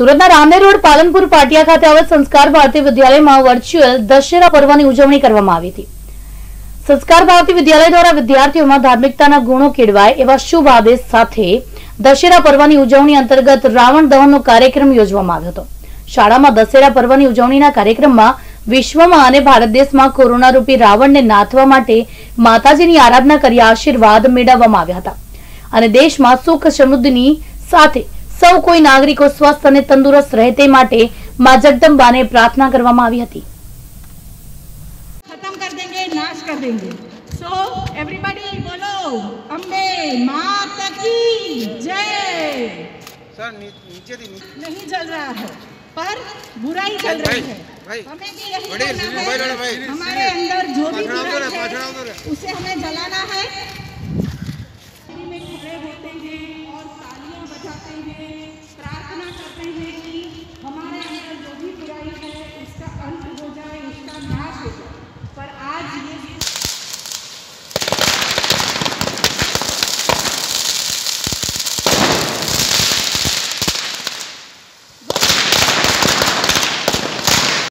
સુરતના રાંદેર રોડ પાલનપુર પાટિયા ખાતે આવેલ સંસ્કાર ભારતી વિદ્યાલયમાં વર્ચ્યુઅલ દશેરા પર્વની ઉજવણી કરવામાં આવી હતી. સંસ્કાર ભારતી વિદ્યાલય દ્વારા વિદ્યાર્થીઓમાં ધાર્મિકતાના ગુણો કેળવાય એવા શુભ આદેશ સાથે દશેરા પર્વની ઉજવણી અંતર્ગત રાવણ દહનનો કાર્યક્રમ યોજવામાં આવ્યો હતો. શાળામાં દશેરા પર્વની ઉજવણીના કાર્યક્રમમાં વિશ્વમાં અને ભારત દેશમાં કોરોના રૂપી રાવણને નાથવા માટે માતાજીની આરાધના કરી આશીર્વાદ મેળવવામાં આવ્યા હતા. અને દેશમાં સુખ સમૃદ્ધિની સાથે સૌ કોઈ નાગરિકો સ્વસ્થ અને તંદુરસ્ત રહે તે માટે મા જગદંબાને પ્રાર્થના કરવામાં આવી હતી खत्म कर देंगे नाश कर देंगे सो एवरीबॉडी बोलो अम्बे माता की जय सर नी- नीचे थी नी- नहीं जल रहा है पर बुराई चल रही है भाई, हमें भी यही बड़े करना भाई, बड़े है भाई। हमारे अंदर जो भी पाछड़ा उधर है, बुराई पाछड़ा उधर है है। उसे हमें जलाना है बजाते हैं प्रार्थना करते हैं कि